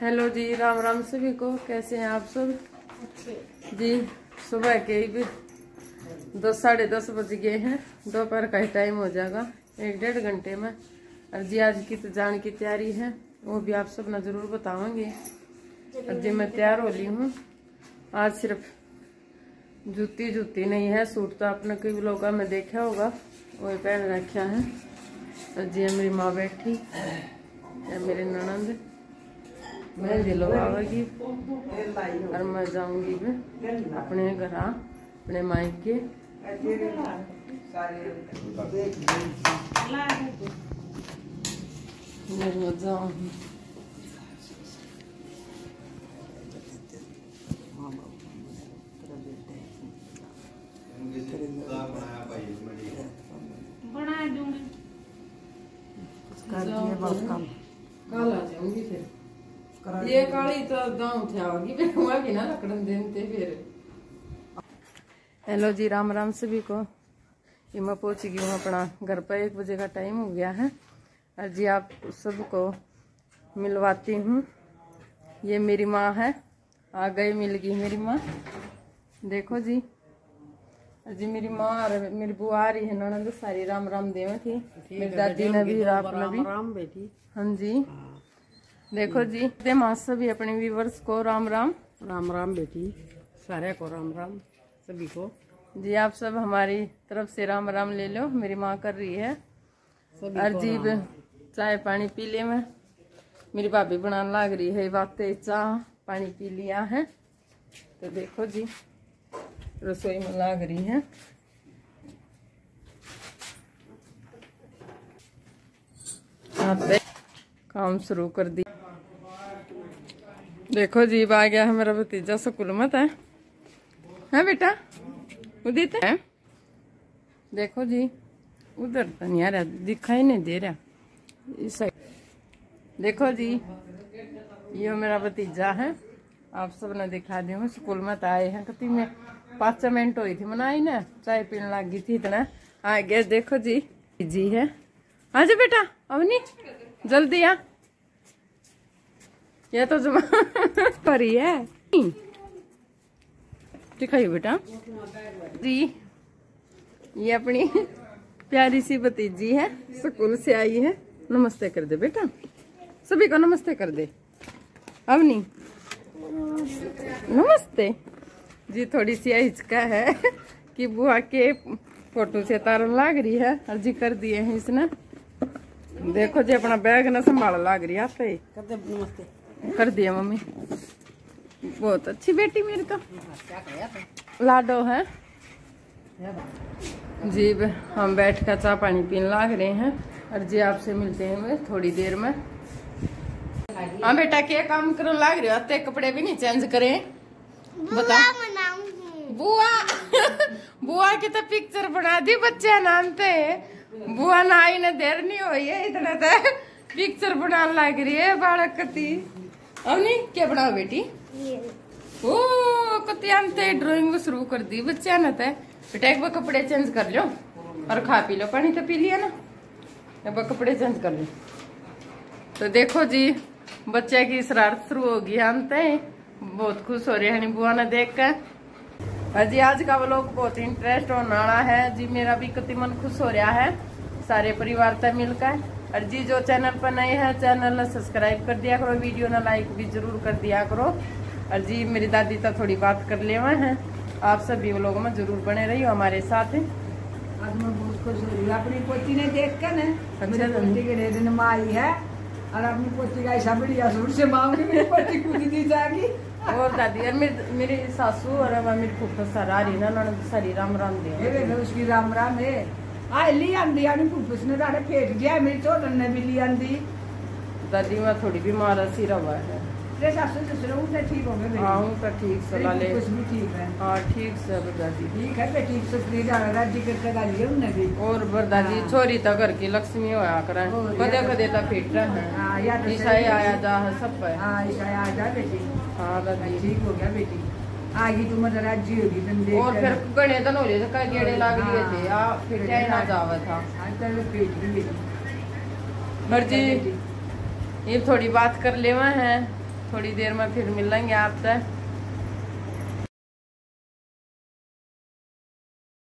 Hello जी राम राम सभी को। कैसे हैं आप सब? जी सुबह के भी दस साढ़े दस बज गए हैं। दोपहर का ही टाइम हो जाएगा एक डेढ़ घंटे में। और जी आज की तो जान की तैयारी है वो भी आप सब ना ज़रूर बताओगे और जी मैं तैयार हो ली हूँ। आज सिर्फ़ जूती जूती नहीं है सूट तो आपने कई लोगों में देखा होगा वही पहन रखा है। और जी मेरी माँ बैठी है मेरे ननंद। मेहंदी लगावेगी और मैं जाऊँगी भी अपने घर अपने मायके। मैं जाऊँगी। बना दूँगी। कल आ जाऊँगी फिर। ये काली तो गाँव थे फिर वहाँ भी ना लकड़न देते फिर। हेलो जी राम राम सभी को। ये मैं पहुँच गई हूँ अपना घर पर एक बजे का टाइम हो गया है। और जी आप सबको मिलवाती हूँ। ये मेरी माँ है आ गई मिल गई मेरी माँ। देखो जी। जी मेरी माँ और मेरी बुआ आ रही है ननद सारी राम राम देव थी। मेरी दादी ने भी रात ने भी राम बेटी। हाँ जी। देखो जी दे माँ सभी अपने व्यूवर्स को राम राम। राम राम बेटी सारे को राम राम सभी को। जी आप सब हमारी तरफ़ से राम राम ले लो मेरी माँ कर रही है। और जी चाय पानी पी ले मैं। मेरी भाभी बनाने लाग रही है बातें चाह पानी पी लिया है। तो देखो जी रसोई में लाग रही है। आप काम शुरू कर दी। देखो जी आ गया है मेरा भतीजा, स्कूल मत, है? है बेटा? उदित? है? देखो जी, उधर तो नहीं आ रहा, दिखाई नहीं दे रहा। इस देखो जी, ये मेरा भतीजा है। आप सबने दिखा दी हूँ, स्कूल में तो आए हैं। कति में पाँच मिनट हुई थी, मनाई ना? चाय पीने लग गई थी इतना। आ गया देखो जी जी है। आ जा बेटा, अवनी, जल्दी आ। ये तो जुमा परी है। दिखाइए बेटा। जी। ये अपनी प्यारी सी भतीजी है, स्कूल से आई है। नमस्ते कर दे बेटा। सभी को नमस्ते कर दे। अवनी। नमस्ते। जी, थोड़ी सी हिचका है कि बुआ के फ़ोटो से तार लाग रही है और जी कर दिए हैं इसने। देखो जी, अपना बैग ना संभाल लाग रही है करते नमस्ते। कर दिया मम्मी। बहुत अच्छी बेटी मेरी तो। लाडो है। जी हम बैठ कर चाय पानी पीने लाग रहे हैं। और जी आपसे मिलते हैं मैं थोड़ी देर में। हाँ बेटा क्या काम करो लाग रहे हो? आते कपड़े भी नहीं चेंज करें। बता। बुआ बुआ। की तो पिक्चर बना दी बच्चे नानते। बुआ ना आई ना देर नहीं हुई है इतना तो। पिक्चर बनाने लग रही है बालक कती अब नहीं क्या बनाओ बेटी? ओ कती आनते ड्राइंग शुरू कर दी, बच्चे ने तो। बेटा, एक बार कपड़े चेंज कर लो और खा पी लो, पानी तो पी लिया ना। एक बार कपड़े चेंज कर लो। तो देखो जी, बच्चे की शरारत शुरू हो गई आनते बहुत खुश हो रहे हैं बुआ ने देख कर जी आज का व्लॉग बहुत इंटरेस्ट होने वाला है। जी, मेरा भी कति मन खुश हो रहा है। सारे परिवार तक मिलकर। और जी जो चैनल पर नए हैं चैनल ने सब्सक्राइब कर दिया करो वीडियो ने लाइक भी ज़रूर कर दिया करो। और जी मेरी दादी तो थोड़ी बात कर ले हुए हैं। आप सभी लोगों में ज़रूर बने रहियो हमारे साथ आज मैं बहुत खुश हो रही हूँ। अपनी पोती ने देख कर न अच्छा। पोती के लिए दिन आई है। और अपनी पोती का ऐसा बढ़िया सूट से मांगी मेरी पोती दी जाएगी। और दादी और मेरी मेरी सासू और मेरी फूफा सर आ रही ना उन्होंने सारी राम राम दे उसकी राम राम है। आ ली आंदी यानी फुफुस ने ताड़े फेंक दिया मेरी चोदन ने भी ली आंदी दादी मैं थोड़ी बीमार सी रवा है तेरे सासू ससुर उनसे ठीक हो गए हाँ तो ठीक सलाह ले कुछ भी ठीक है हाँ ठीक से दादी ठीक है बेटी ससुरी जाना राज्य करके डाली है भी और बरदादी। छोरी तो घर की लक्ष्मी होया करे कदे कदे तो फिट रहे हाँ या ईसाई आया जा सब पे हाँ ईशा आ जा बेटी हाँ दादी ठीक हो गया बेटी आगी तुम राज्य होगी तुम देख और फिर गणे दिन हो थे कई गेड़े लाग लिए थे आ फिर क्या ना जावा था। आजकल चलो पेट भी बेटी मर्ज़ी बेटी। ये थोड़ी बात कर लेवा है थोड़ी देर में फिर मिलेंगे आपसे।